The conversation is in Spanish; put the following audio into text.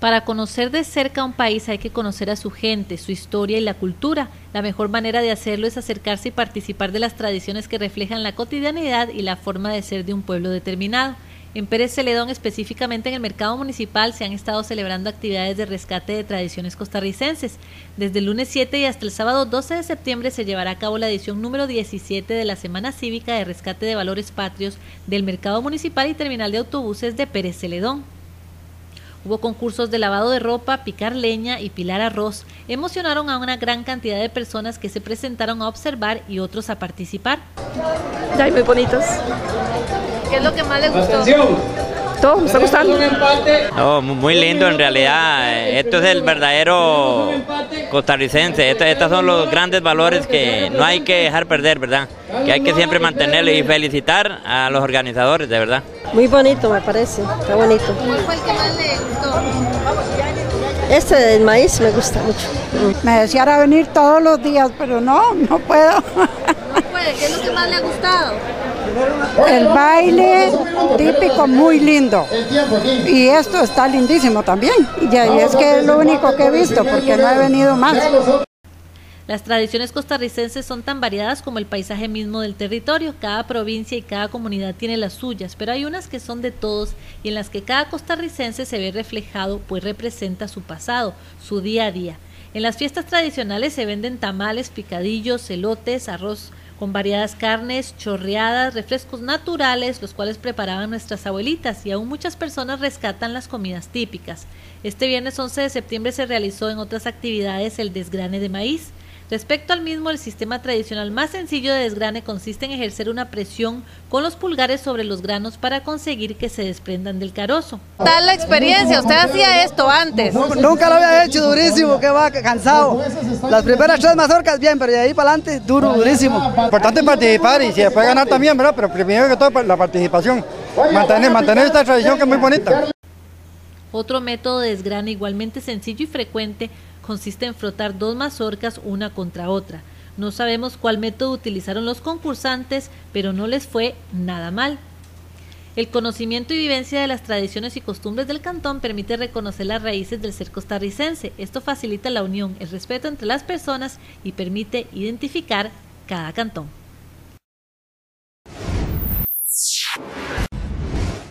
Para conocer de cerca a un país hay que conocer a su gente, su historia y la cultura. La mejor manera de hacerlo es acercarse y participar de las tradiciones que reflejan la cotidianidad y la forma de ser de un pueblo determinado. En Pérez Celedón, específicamente en el mercado municipal, se han estado celebrando actividades de rescate de tradiciones costarricenses. Desde el lunes 7 y hasta el sábado 12 de septiembre se llevará a cabo la edición número 17 de la Semana Cívica de Rescate de Valores Patrios del Mercado Municipal y Terminal de Autobuses de Pérez Celedón. Hubo concursos de lavado de ropa, picar leña y pilar arroz. Emocionaron a una gran cantidad de personas que se presentaron a observar y otros a participar. Ay, muy bonitos. ¿Qué es lo que más les gustó? Todo me está gustando. Oh, muy lindo en realidad. Esto es el verdadero costarricense. Estos, son los grandes valores que no hay que dejar perder, ¿verdad? Que hay que siempre mantenerlo y felicitar a los organizadores, de verdad. Muy bonito me parece, está bonito. ¿Cuál fue el que más le gustó? Este del maíz me gusta mucho. Me deseara venir todos los días, pero no, no puedo. Puede, ¿qué es lo que más le ha gustado? El baile típico muy lindo. Y esto está lindísimo también. Y es que es lo único que he visto, porque no he venido más. Las tradiciones costarricenses son tan variadas como el paisaje mismo del territorio. Cada provincia y cada comunidad tiene las suyas, pero hay unas que son de todos y en las que cada costarricense se ve reflejado, pues representa su pasado, su día a día. En las fiestas tradicionales se venden tamales, picadillos, elotes, arroz con variadas carnes, chorreadas, refrescos naturales, los cuales preparaban nuestras abuelitas y aún muchas personas rescatan las comidas típicas. Este viernes 11 de septiembre se realizó en otras actividades el desgrane de maíz. Respecto al mismo, el sistema tradicional más sencillo de desgrane consiste en ejercer una presión con los pulgares sobre los granos para conseguir que se desprendan del carozo. Tal la experiencia, usted hacía esto antes. Nunca lo había hecho, durísimo, que va cansado. Las primeras tres mazorcas bien, pero de ahí para adelante, duro, durísimo. Importante participar y si se puede ganar también, ¿verdad? Pero primero que todo la participación. Mantener, mantener esta tradición que es muy bonita. Otro método de desgrane igualmente sencillo y frecuente consiste en frotar dos mazorcas una contra otra. No sabemos cuál método utilizaron los concursantes, pero no les fue nada mal. El conocimiento y vivencia de las tradiciones y costumbres del cantón permite reconocer las raíces del ser costarricense. Esto facilita la unión, el respeto entre las personas y permite identificar cada cantón.